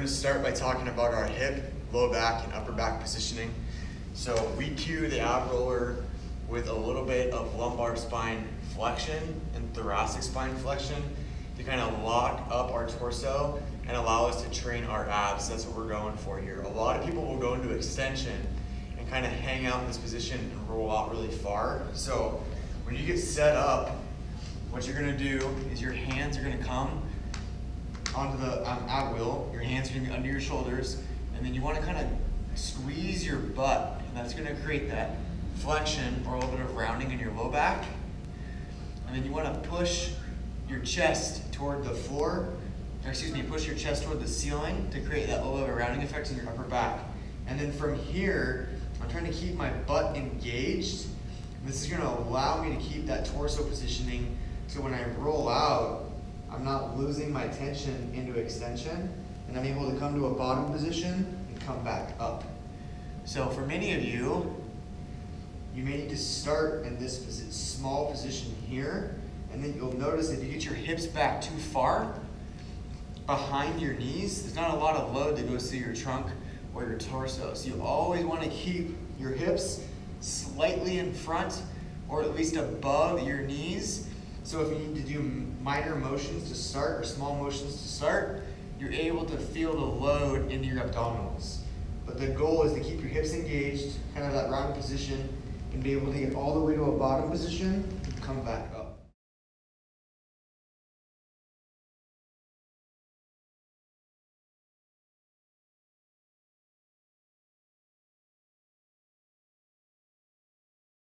going to start by talking about our hip, low back, and upper back positioning. So we cue the ab roller with a little bit of lumbar spine flexion and thoracic spine flexion to kind of lock up our torso and allow us to train our abs. That's what we're going for here. A lot of people will go into extension and kind of hang out in this position and roll out really far. So when you get set up, what you're gonna do is your hands are gonna come onto the um, ab wheel. Your hands are gonna be under your shoulders, and then you want to kind of squeeze your butt, and that's gonna create that flexion or a little bit of rounding in your low back. And then you want to push your chest toward the floor, or excuse me, push your chest toward the ceiling to create that little bit of rounding effect in your upper back. And then from here, I'm trying to keep my butt engaged. This is going to allow me to keep that torso positioning so when I roll out, losing my tension into extension and I'm able to come to a bottom position and come back up. So for many of you, you may need to start in this small position here and then you'll notice if you get your hips back too far behind your knees, there's not a lot of load that goes through your trunk or your torso. So you always want to keep your hips slightly in front or at least above your knees. So if you need to do minor motions to start or small motions to start, you're able to feel the load into your abdominals. But the goal is to keep your hips engaged, kind of that round position, and be able to get all the way to a bottom position and come back up.